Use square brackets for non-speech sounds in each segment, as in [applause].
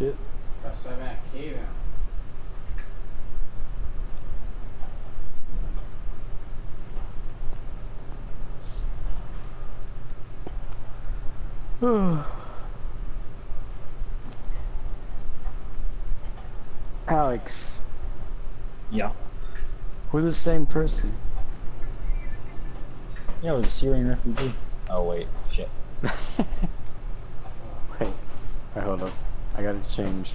Shit. Já sai aqui, velho. Alex, Yeah. we're the same person. Yeah, we're a Syrian refugee. Oh wait, shit. [laughs] Wait, wait, hold up. I gotta change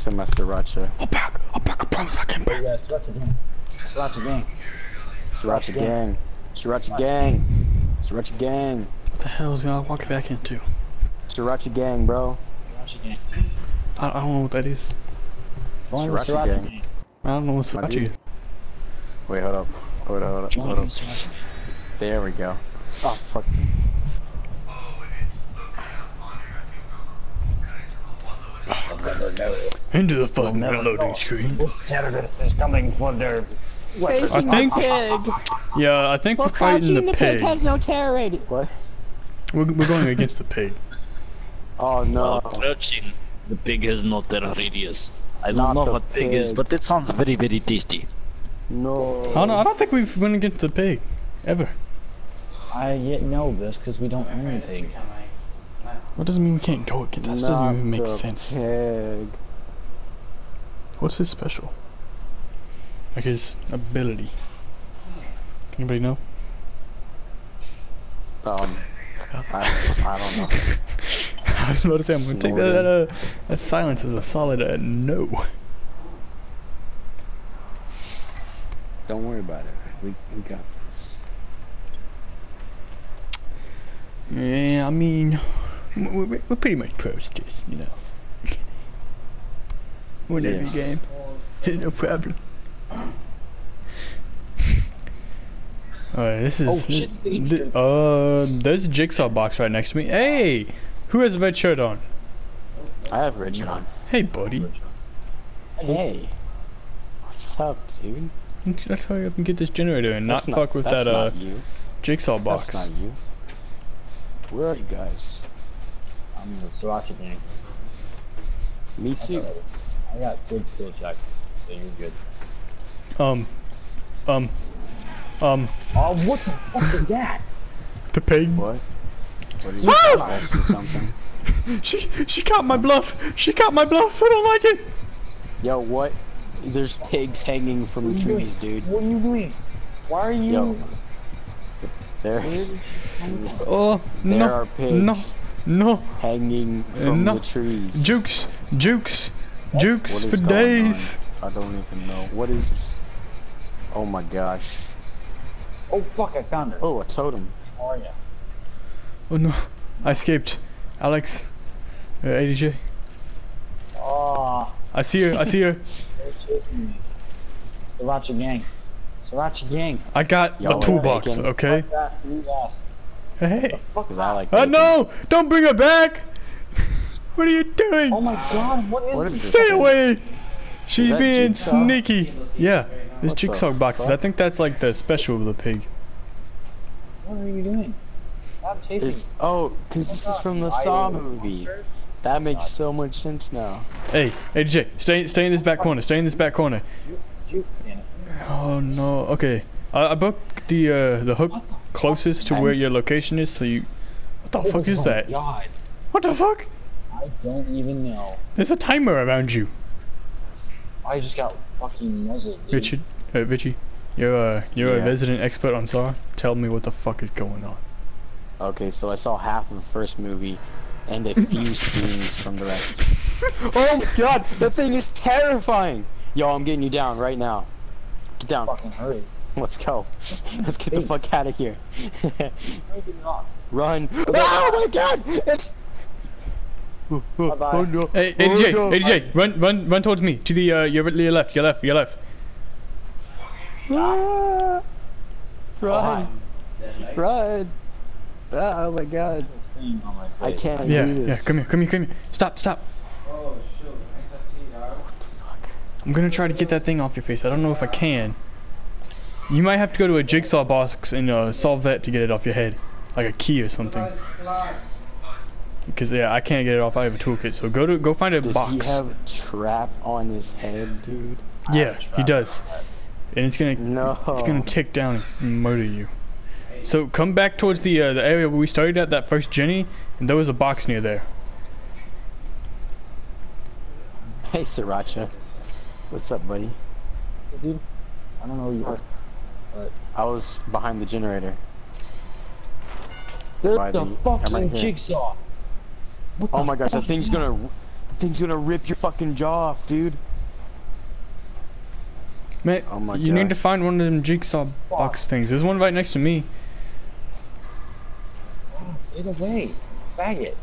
to my sriracha. I'm back. I'm back. I promise I came back. Yeah, Sriracha gang. Sriracha gang. Sriracha Gang. gang. Sriracha gang. Sriracha gang. What the hell is I walking back into? Sriracha gang, bro. Sriracha gang. I, I don't know what that is. Join the Sriracha gang. I don't know what sriracha is. Wait, hold up. Hold up, hold up, hold up. There we go. Oh, fuck. Into the fucking loading screen. Terrorist is coming for their Facing I think- the pig. Yeah, I think Well, we're fighting crouching the the pig pig. has no terror radius. What? We're, we're going against the pig. Oh no. Crouching. The pig has no terror radius. I don't Not know the what pig is, but it sounds very, very tasty. No. I don't know. I don't think we've went against the pig ever. I yet know this because we don't own the pig. What doesn't mean we can't go against? That Not doesn't even make sense. Pig. What's his special? Like his ability. Anybody know? Um, I, I don't know. [laughs] I was about to say I'm gonna take that, that, uh, that silence as a solid uh, no. Don't worry about it. We, we got this. Yeah, I mean, we're, we're pretty much pros at this, you know. Win every Yes. game, [laughs] no problem. [laughs] Alright, this is. Oh, shit. th- uh, there's a jigsaw box right next to me. Hey, who has a red shirt on? I have Richard on. Hey, buddy. Hey. What's up, dude? Let's hurry up and get this generator and not not, fuck with that uh jigsaw box. That's not you. Where are you guys? I'm the Sriracha gang. Me too. I got good skill check, so you're good. Um, um, um, Oh, what the fuck is that? the pig. What? What are you Ah! I see something. [laughs] She she caught my bluff. She caught my bluff. I don't like it. Yo, what? There's pigs hanging from the trees, dude. What are you doing? Why are you? Yo. There's [laughs] Oh there no, are pigs no, hanging from no. the trees. jukes, jukes, jukes for days. on? I don't even know. What is this? Oh my gosh. Oh fuck! I found her. Oh, a totem. How are you? Oh no, I escaped. Alex, uh, ADJ. Oh, I see her. I see her. [laughs] they're chasing me. Sriracha gang. Sriracha gang. I got Yo, a toolbox. bacon. Okay. Fuck that blue ass. Hey. Fuck Because I that. like Oh bacon. no! Don't bring her back. [laughs] What are you doing? Oh my god! What is What is this? this? Stay away. She's being jigsaw? sneaky. Yeah. There's What the jigsaw boxes. I think that's like the special of the pig. What are you doing? Stop chasing. This, oh, because this is from the Saw movie. That makes so much sense now. Hey, ADJ, stay stay in this back corner. Stay in this back corner. Juke, damn it. Oh no. Okay. I, I booked the uh, the hook closest to where your location is, so you. What the fuck is Oh that? God. What the fuck? I don't even know. There's a timer around you, I just got fucking muzzled, dude. Richard. Uh, Richie, you're uh you're a resident expert on Saw. Tell me what the fuck is going on. Okay, so I saw half of the first movie and a few [laughs] scenes from the rest. [laughs] Oh my god, the thing is terrifying! Yo, I'm getting you down right now. Get down. Fucking hurry. [laughs] Let's go. Let's get the fuck out of here. Run. Oh my god! It's. Oh, oh, Bye-bye. oh no. Hey, Oh, ADJ, no. ADJ, run, run, run towards me. To the uh, your, your left, your left, your left. Ah. Run. That Run. Ah, Oh my god. Thing on my I can't Yeah, do yeah. this. Come here, come here, come here. Stop, stop. Oh shoot, nice to see you, dog. What the fuck? I'm gonna try to get that thing off your face. I don't know if I can. You might have to go to a jigsaw box and uh, solve that to get it off your head, like a key or something. Nice, nice. Because yeah, I can't get it off. I have a toolkit. So go to go find a Does box. he have a trap on his head, dude? yeah, he does. And it's gonna No. it's gonna tick down and murder you. So come back towards the uh, the area where we started at that first Jenny, and there was a box near there. Hey, Sriracha. What's up, buddy? Dude, I don't know who you are. I was behind the generator. There's By the the- I'm fucking right jigsaw. What Oh the my gosh, that fuck thing's that? gonna, the thing's gonna rip your fucking jaw off, dude. Man, Oh my you need to find one of them jigsaw box things. There's one right next to me. Get away, faggot.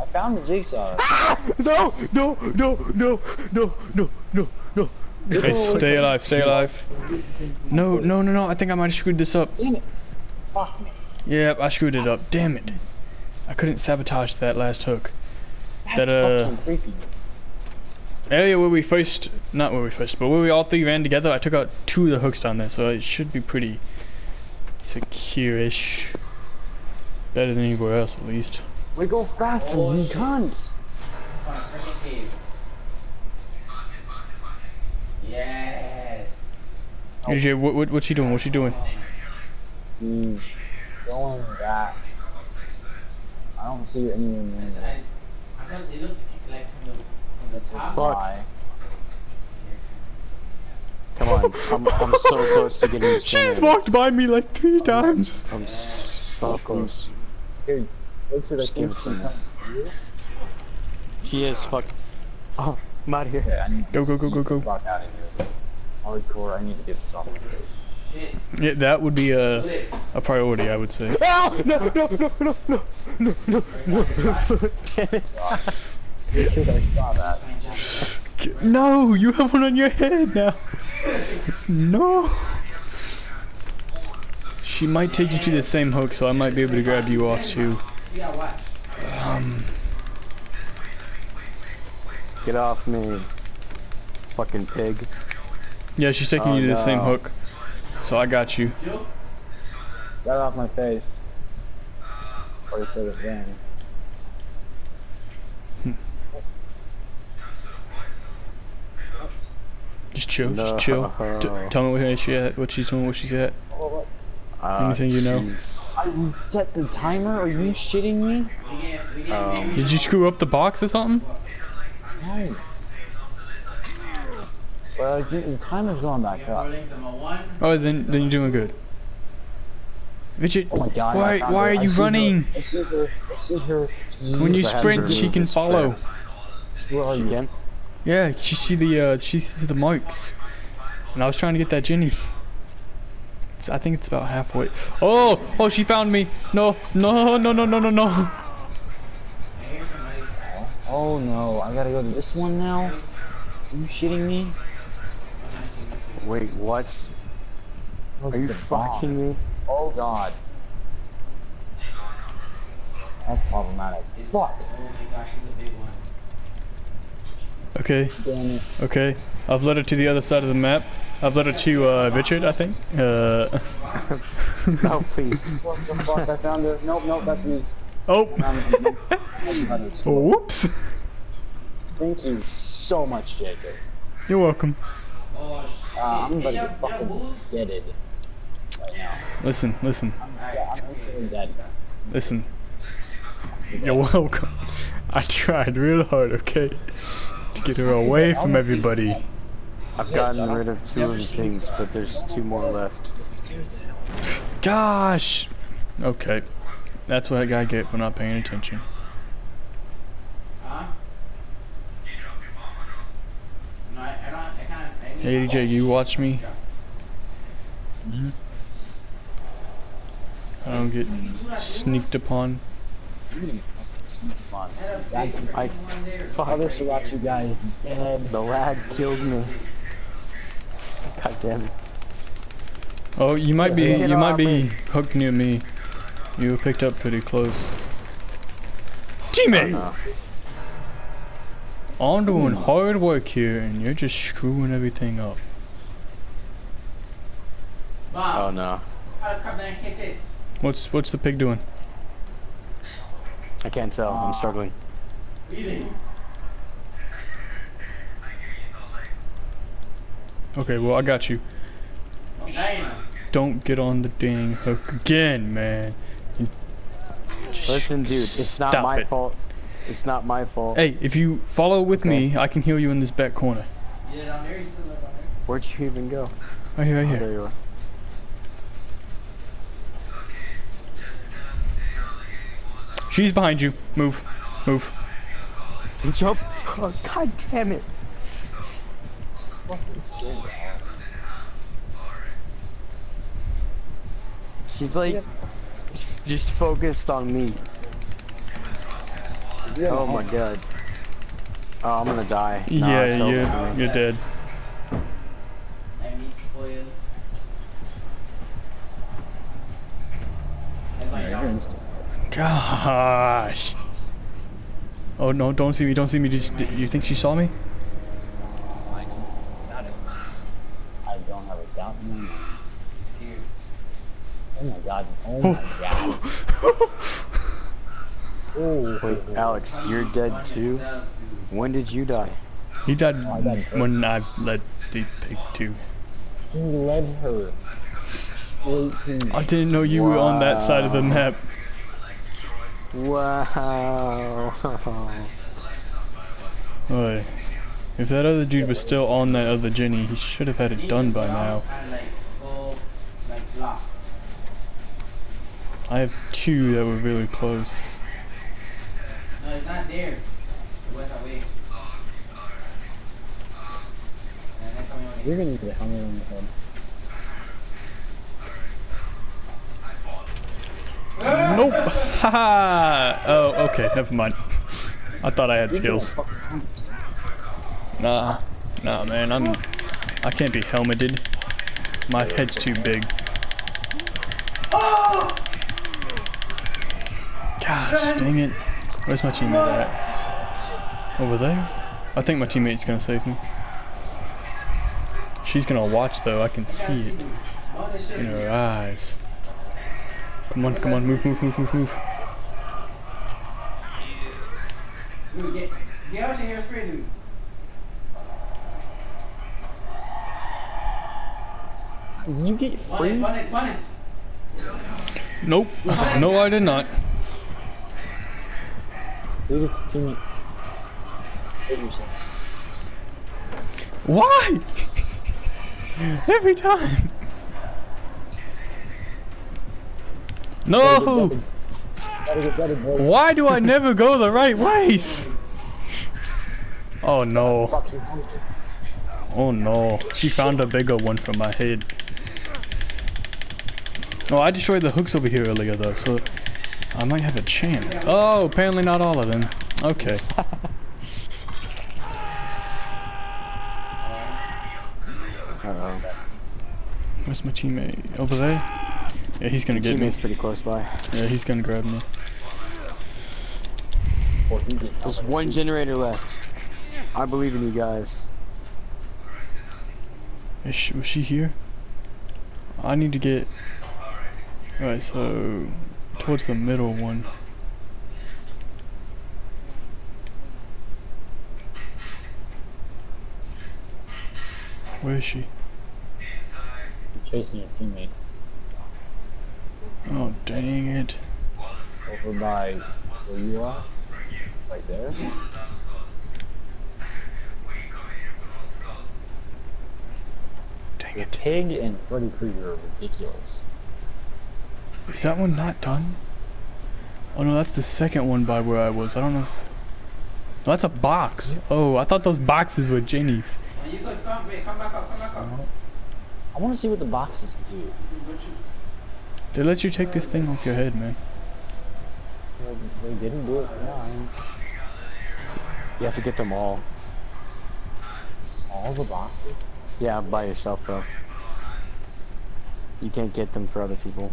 I found the jigsaw. Ah! No, no, no, no, no, no, no, no. Hey, stay alive, stay alive. No, no, no, no. I think I might have screwed this up. Damn it. Fuck me. Yeah, I screwed it up. Damn it. I couldn't sabotage that last hook. That, uh. Area where we first, not where we first, but where we all three ran together, I took out two of the hooks down there, so it should be pretty secure-ish. Better than anywhere else, at least. We go faster, Oh, you shit. cunts. On second. Yes. AJ, what, what, what's she doing? What's she doing? He's going back. I don't see it anywhere near there. Because it looked like from the, from the top. Fuck. Come on, I'm, I'm so close to getting this [laughs] She's generator. walked by me like three times. I'm so close. Here, go to the Just give it some. thing. He is fuck. Oh, I'm out of here. Okay, I need Go, go, go, go, go. Out of here. Hardcore, I need to get this off my face. Shit. Yeah, that would be a, Look at this. a priority, I would say. Ah! No, no, no, no, no, no, no, no. Damn it. I saw that. No, you have one on your head now. No. She might take you to the same hook, so I might be able to grab you off too. You gotta watch. Um, Get off me. Fucking pig. yeah, she's taking Oh, you to the same hook. So I got you. Get off my face. Or you said it then. Just chill, just chill. No. T- [laughs] tell me where she at, what she's doing, what she's at. Uh, Anything you know? she's- I reset the timer? Are you shitting me? We get, we get Um, Did you screw up the box or something? No. But I think the timer's going back up. Rolex number one. Oh, then then you're doing good. Richard, Oh my god. Why why her. are you running? I see her. I see her. When you Yes, I had to sprint, she can follow. Where are you? Again? Yeah, she see the uh, she sees the marks. And I was trying to get that Jenny. It's, I think it's about halfway. Oh, oh, she found me. No, no, no, no, no, no, no. I hear somebody. Oh no, I gotta go to this one now? Are you shitting me? I see, I see. Wait, what? Are you the bomb. fucking me? Oh god. That's problematic. It's- Fuck. Oh my gosh, it's big one. Okay, okay. I've led her to the other side of the map. I've led her to uh, Richard, I think. Uh, [laughs] [laughs] No, please. What the fuck? I found her. Nope, nope, that's me. Oh, Found [laughs] whoops. Thank you so much, Jacob. You're welcome. Oh. Uh, I'm Hey, about to get y'all fucking deaded right now. Listen, listen, Alright, I'm okay. feeling dead. listen. You're welcome. I tried real hard, okay, to get her away from everybody. I've gotten rid of two of the things, but there's two more left. Gosh. Okay, that's what I gotta get for not paying attention. Huh? No, I, I don't, I can't, I need Hey DJ, you watch me. Mhm. I don't get sneaked upon. Come on. Had a big I freaking one there. fuck. Other Sriracha guy is. The lag killed me. God damn it. Oh, you might be you might be hooked near me. You were picked up pretty close. Teammate, Uh, I'm doing hard work here, and you're just screwing everything up. Bomb. oh no. How the crap did I hit it? What's what's the pig doing? I can't tell. I'm struggling. Really? Okay, well I got you. Oh. Don't get on the dang hook again, man. Just Listen, dude, it's not stop my it. fault. It's not my fault. Hey, if you follow with me, I can heal you in this back corner. You down there? You still down there? Where'd you even go? Right here, right Oh, here. there you are. She's behind you. Move. Move. Did jump? Oh, God damn it. Fucking scared the hell. She's like, just focused on me. Yeah, Oh my god. Oh, I'm gonna die. Nah, yeah, it's over you're, for me. you're dead. That meat spoiled. Everybody Yeah, you're Gosh. Oh no! Don't see me! Don't see me! Did you, did you think she saw me? I can got it. I don't have a doubt in my mind. He's here. Oh my god. Oh my god. Oh, Wait, Alex, you're dead too? When did you die? He died Oh, I died when I led the pig to. He led her straight to me. I didn't know you were on that side of the map. Wow. Oy. If that other dude was still on that other Jenny, he should have had it Need done to by go now. out And like go like block. I have two that were really close. No, it's not there. It went away. And then coming over You're gonna need the helmet on the head. Nope! Haha! oh, okay, never mind. I thought I had skills. Nah, nah, man, I'm. I can't be helmeted. My head's too big. Oh! Gosh, dang it. Where's my teammate at? Over there? I think my teammate's gonna save me. She's gonna watch though, I can see it All this shit. in her eyes. Come on, come on, move, move, move, move, move. Get, get out your hairspray, dude. You get free? it, run it, run it. Nope. [laughs] No, I did not. Why? Every time. No. Why do I never go the right ways? Oh no. Oh no. She found a bigger one for my head. Oh, I destroyed the hooks over here earlier though, so I might have a chance. Oh, apparently not all of them. Okay. Uh-oh. Where's my teammate? Over there? Yeah, he's gonna get me. Teammate's pretty close by. Yeah, he's gonna grab me. Or he gets There's one generator left. I believe in you guys. Is she, was she here? I need to get. Alright, so. Towards the middle one. Where is she? You're chasing your teammate Oh, dang it. over by where you are. Right there. Dang it. pig and Freddy Krueger are ridiculous. Is that one not done? Oh no, that's the second one by where I was. I don't know if. No, that's a box. Oh, I thought those boxes were Jenny's. When you could come, wait, come back up, come back up. I want to see what the boxes do. Dude, what you- They let you take this thing off your head, man. Well, They didn't do it fine. You have to get them all. All the boxes. Yeah, by yourself though. You can't get them for other people.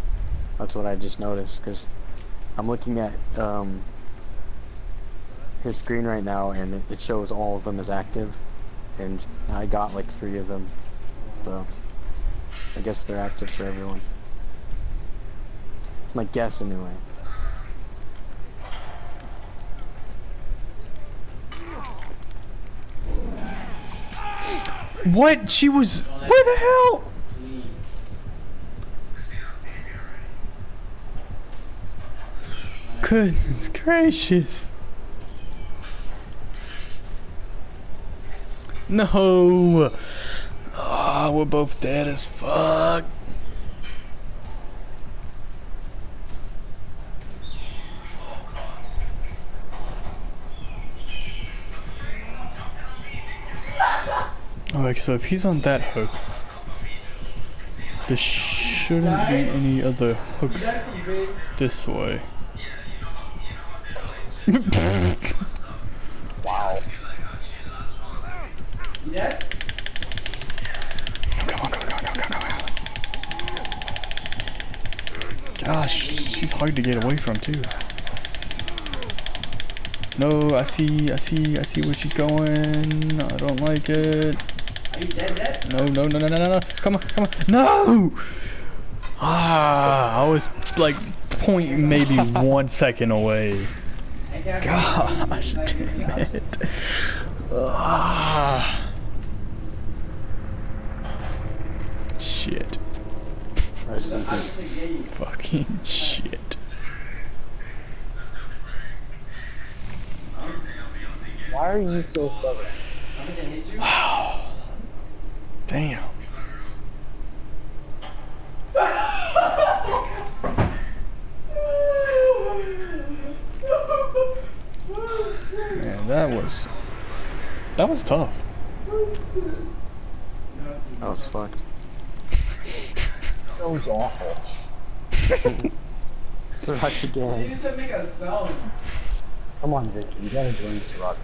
That's what I just noticed because I'm looking at um, his screen right now and it shows all of them as active and I got like three of them. So I guess they're active for everyone. It's my guess anyway. What? She was... Where the hell? Goodness gracious. No. Ah, we're both dead as fuck. Alright, so if he's on that hook, there shouldn't be any other hooks this way. Wow. You dead? Come on, come on, come on, come on, come on. Gosh, she's hard to get away from too. No, I see, I see, I see where she's going. I don't like it. Are you dead, yet? No, no, no, no, no, no, no. Come on, come on. No! Ah, I was like point maybe [laughs] one second away. I can't Gosh, damn it. Ah. Shit. Rest in peace. Fucking shit. Why are you so stubborn? I'm gonna hit you. Wow. Damn. Man, that was that was tough. That was fucked. That was awful. [laughs] Sriracha gang. just said make a sound. Come on, Vicky, you gotta join Sriracha.